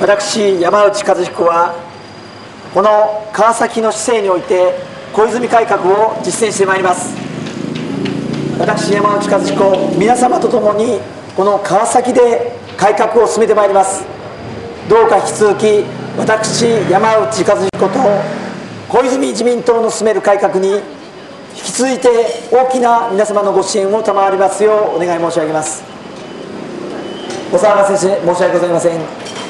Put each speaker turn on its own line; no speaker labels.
私山内和彦はこの川崎の市政において小泉改革を実践してまいります。私山内和彦皆様と共にこの川崎で改革を進めてまいります。どうか引き続き私山内和彦と小泉自民党の進める改革に引き続いて大きな皆様のご支援を賜りますようお願い申し上げます。お騒がせし申し訳ございません。